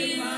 you.